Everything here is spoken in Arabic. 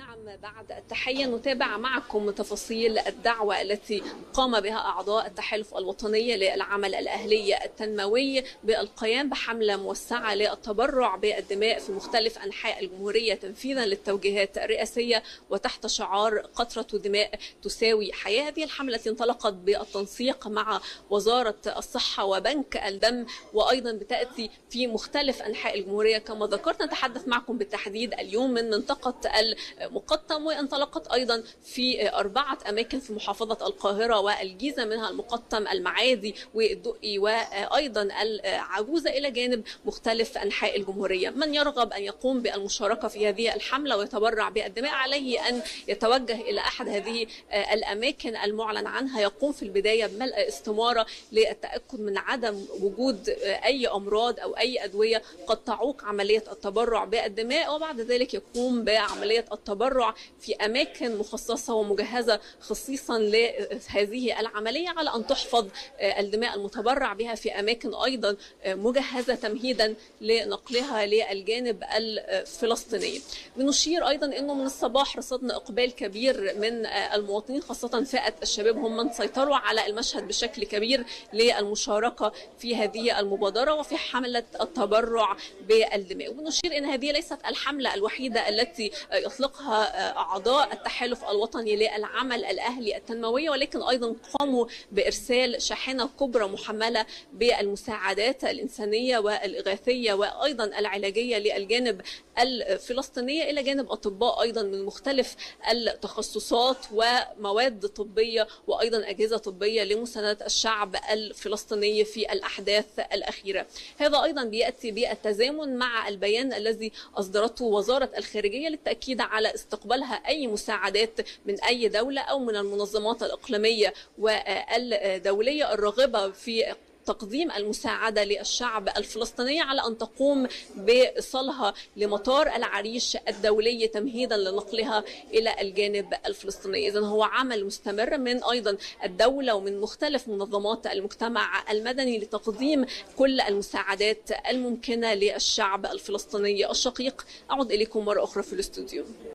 نعم بعد التحية نتابع معكم تفاصيل الدعوة التي قام بها أعضاء التحالف الوطني للعمل الأهلي التنموي بالقيام بحملة موسعة للتبرع بالدماء في مختلف أنحاء الجمهورية تنفيذا للتوجيهات الرئاسية وتحت شعار قطرة دماء تساوي حياة. هذه الحملة التي انطلقت بالتنسيق مع وزارة الصحة وبنك الدم وأيضا بتأتي في مختلف أنحاء الجمهورية. كما ذكرت نتحدث معكم بالتحديد اليوم من منطقة المقطم وانطلقت أيضا في أربعة أماكن في محافظة القاهرة والجيزة منها المقطم المعادي والدقي وأيضا العجوزة إلى جانب مختلف أنحاء الجمهورية. من يرغب أن يقوم بالمشاركة في هذه الحملة ويتبرع بالدماء عليه أن يتوجه إلى أحد هذه الأماكن المعلن عنها يقوم في البداية بملء استمارة للتأكد من عدم وجود أي أمراض أو أي أدوية قد تعوق عملية التبرع بالدماء وبعد ذلك يقوم بعملية التبرع في أماكن مخصصة ومجهزة خصيصا لهذه العملية على أن تحفظ الدماء المتبرع بها في أماكن أيضا مجهزة تمهيدا لنقلها للجانب الفلسطيني. بنشير أيضا أنه من الصباح رصدنا إقبال كبير من المواطنين خاصة فئة الشباب هم من سيطروا على المشهد بشكل كبير للمشاركة في هذه المبادرة وفي حملة التبرع بالدماء. وبنشير أن هذه ليست الحملة الوحيدة التي يطلقها أعضاء التحالف الوطني للعمل الأهلي التنموية ولكن أيضا قاموا بإرسال شاحنة كبرى محملة بالمساعدات الإنسانية والإغاثية وأيضا العلاجية للجانب الفلسطينية إلى جانب أطباء أيضا من مختلف التخصصات ومواد طبية وأيضا أجهزة طبية لمساندة الشعب الفلسطيني في الأحداث الأخيرة. هذا أيضا بيأتي بالتزامن مع البيان الذي أصدرته وزارة الخارجية للتأكيد على استقبالها أي مساعدات من أي دولة أو من المنظمات الإقليمية والدولية الراغبة في تقديم المساعدة للشعب الفلسطيني على أن تقوم بإيصالها لمطار العريش الدولي تمهيدا لنقلها إلى الجانب الفلسطيني. إذا هو عمل مستمر من أيضا الدولة ومن مختلف منظمات المجتمع المدني لتقديم كل المساعدات الممكنة للشعب الفلسطيني الشقيق. أعود إليكم مرة أخرى في الاستوديو.